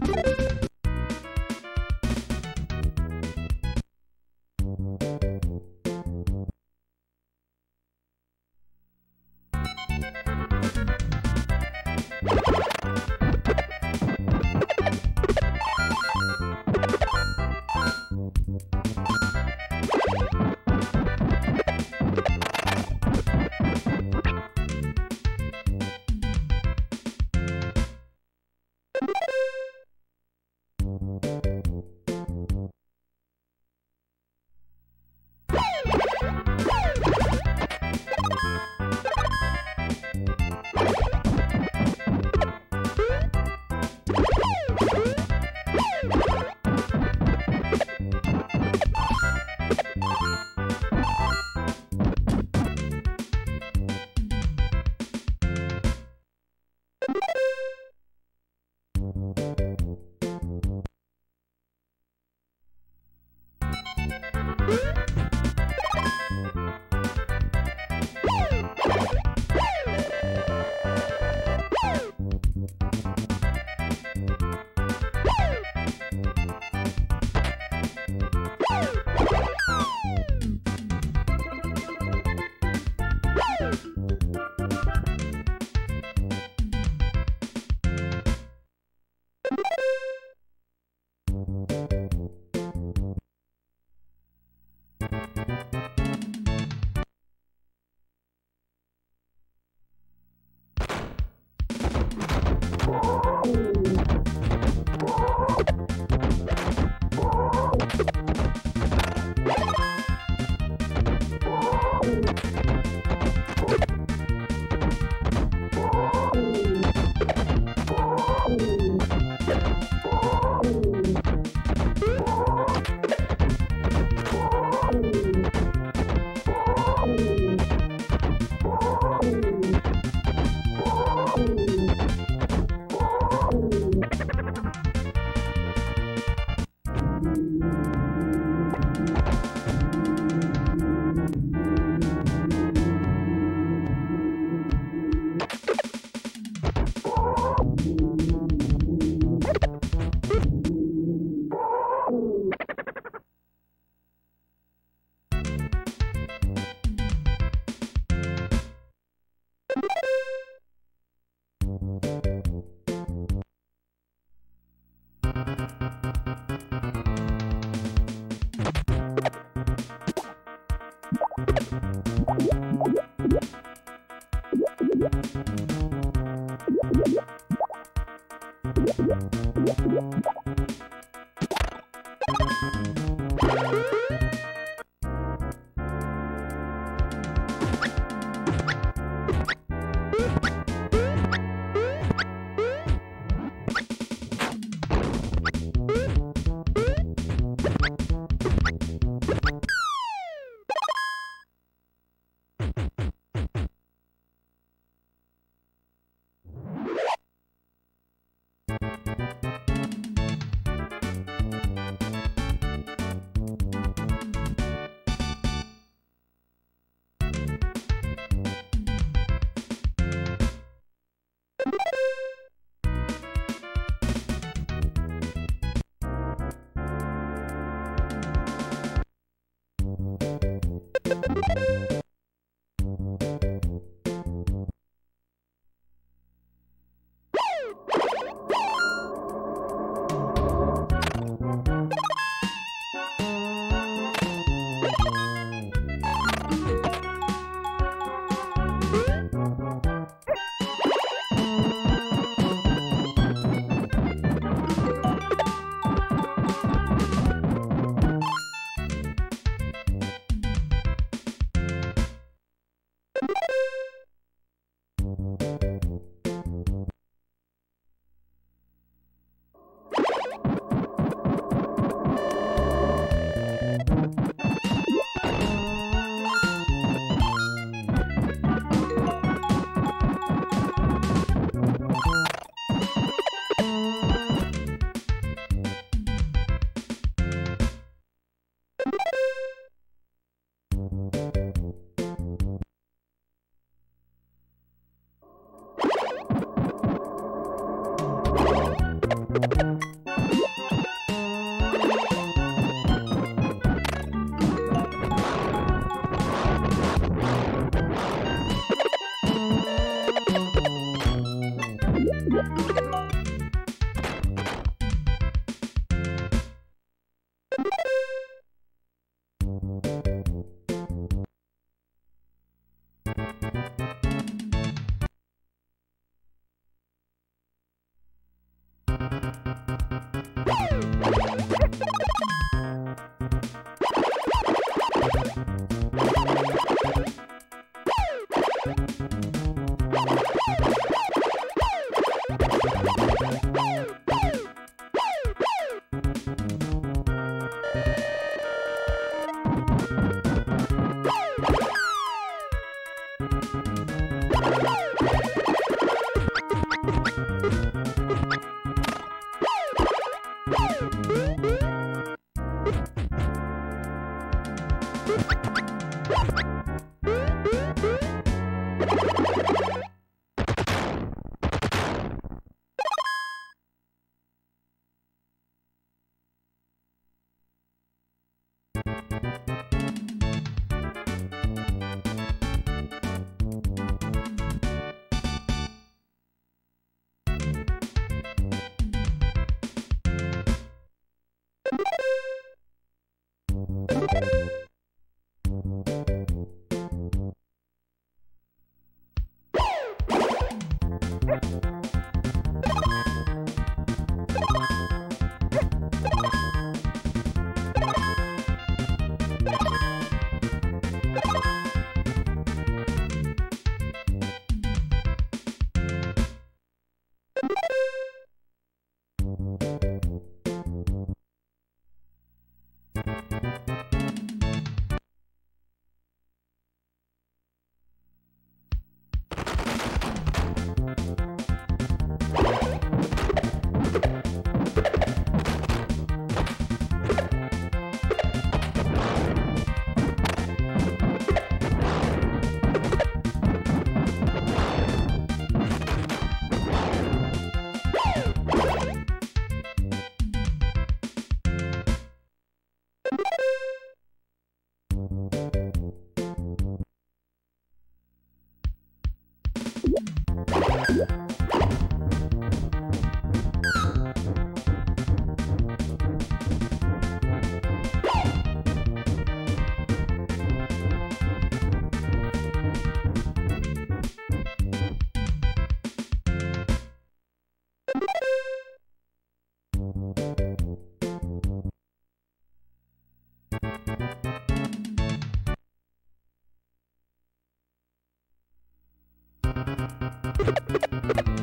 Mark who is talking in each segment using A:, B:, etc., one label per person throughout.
A: Thank you. Yeah. Thank you.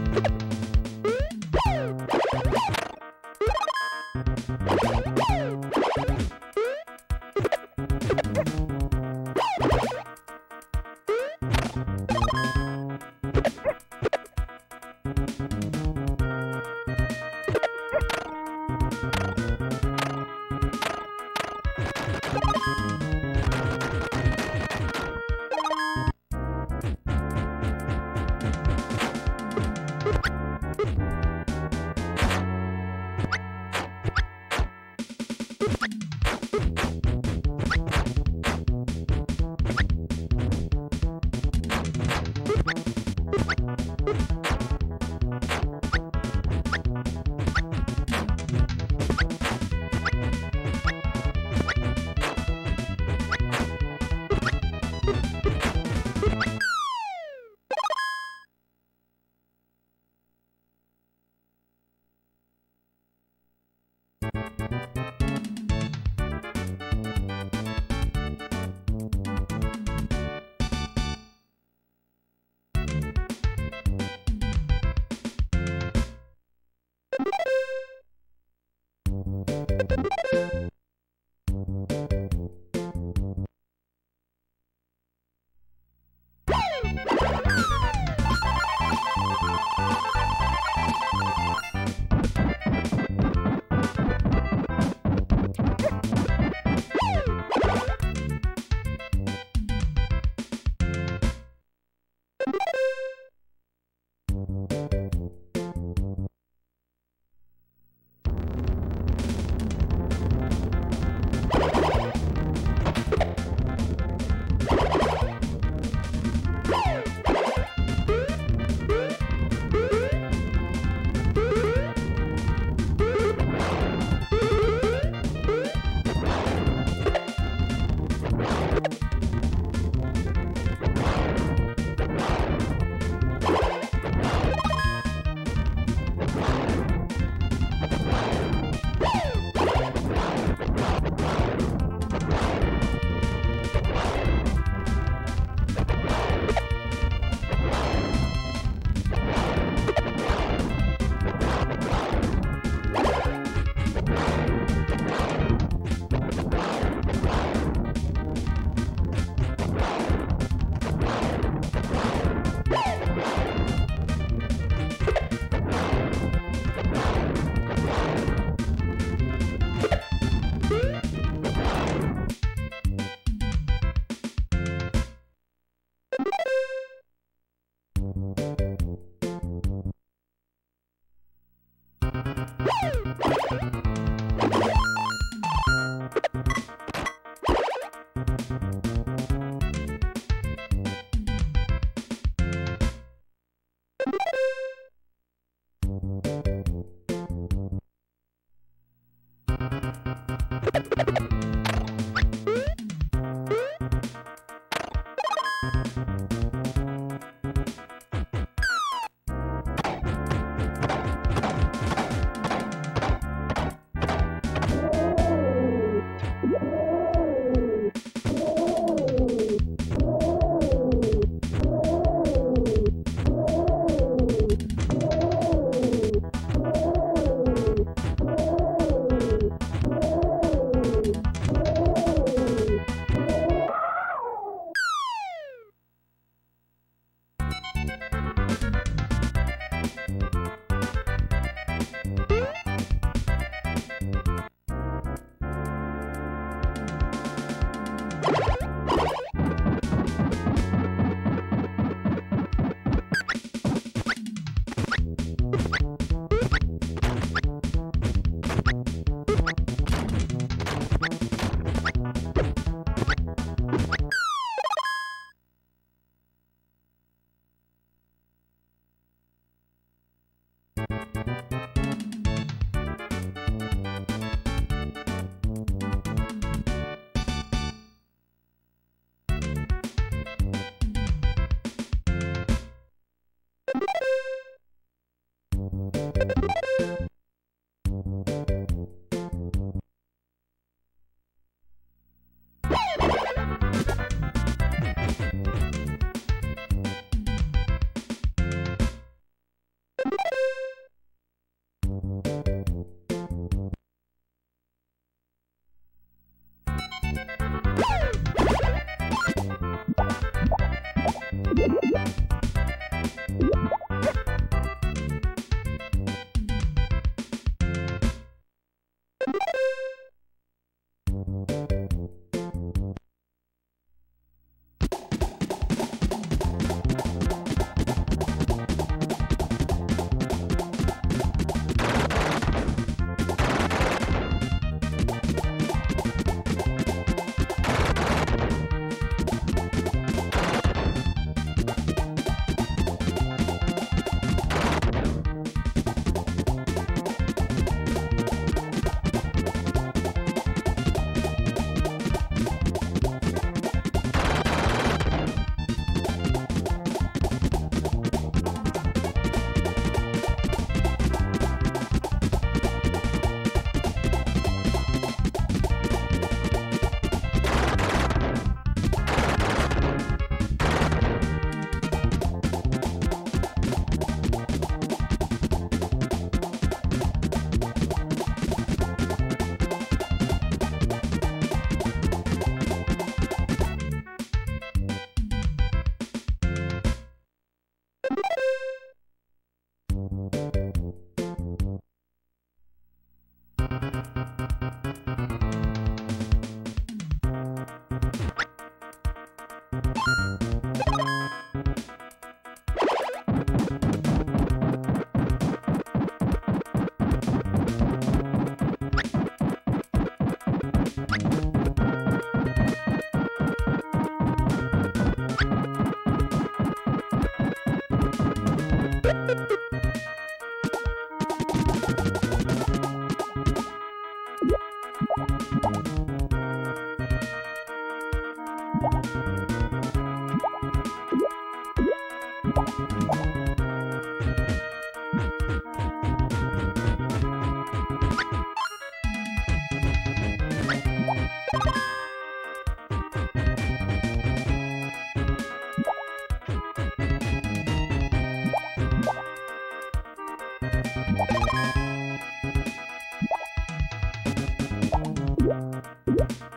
A: you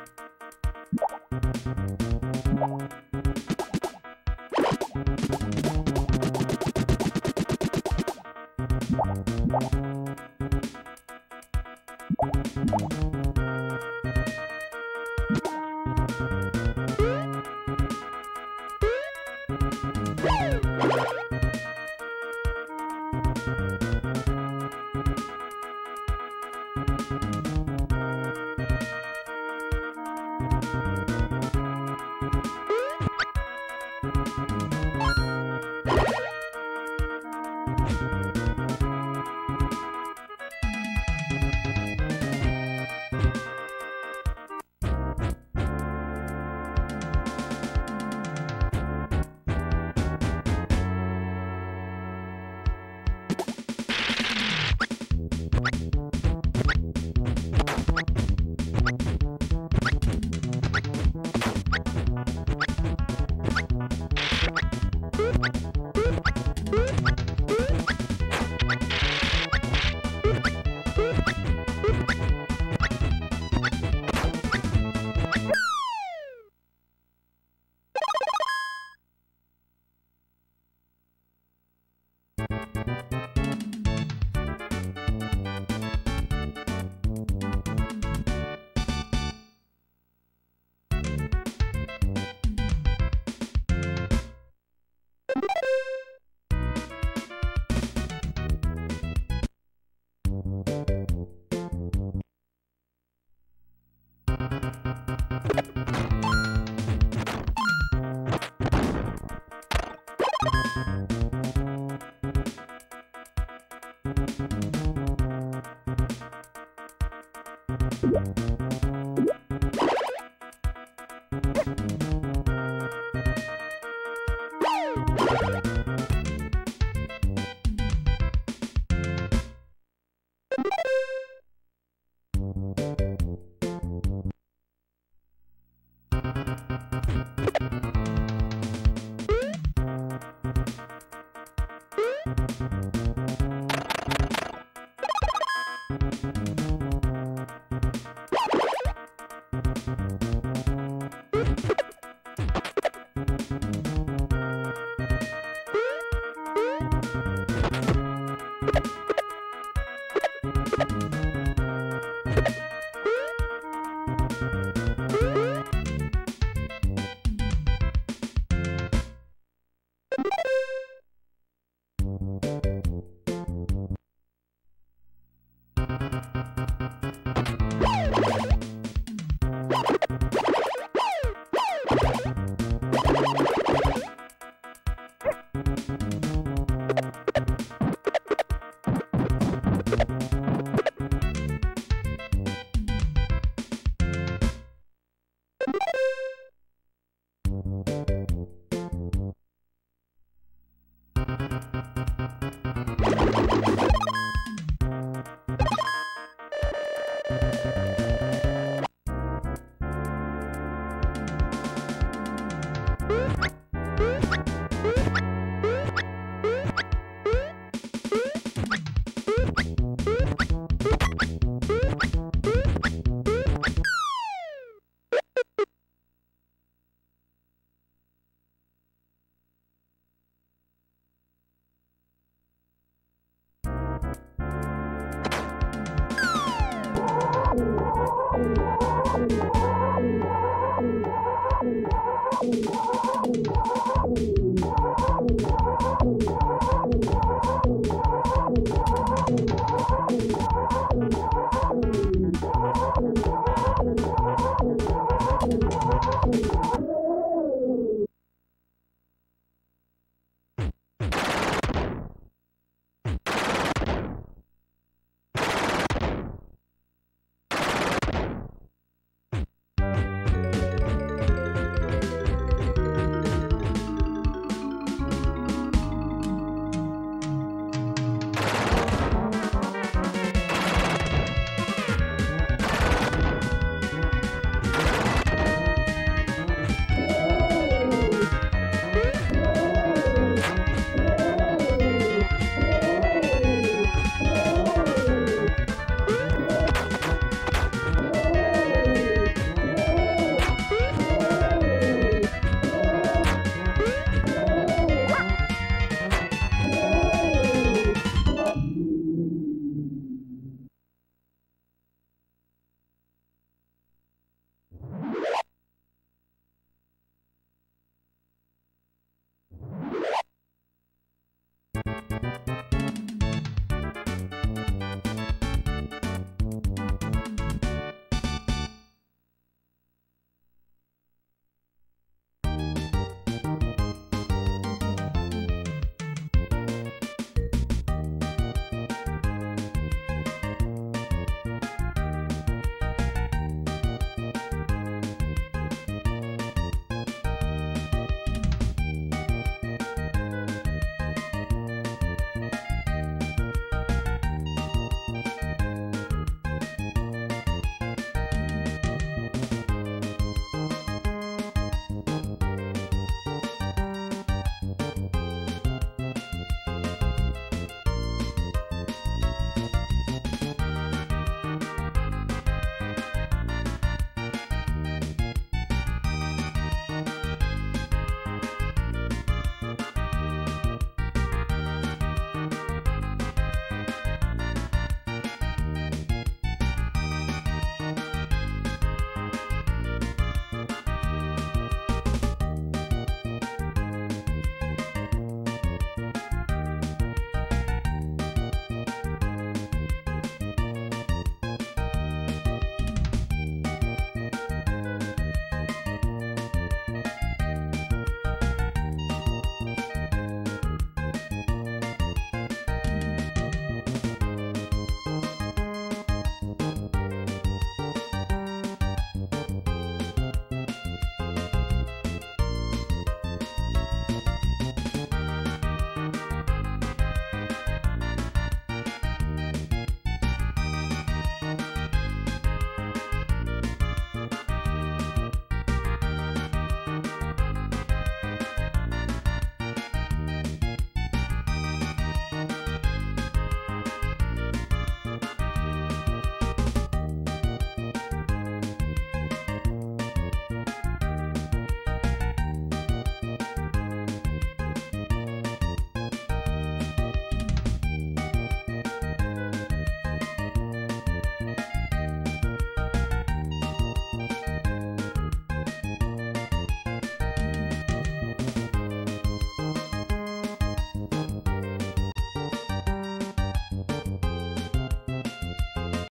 A: you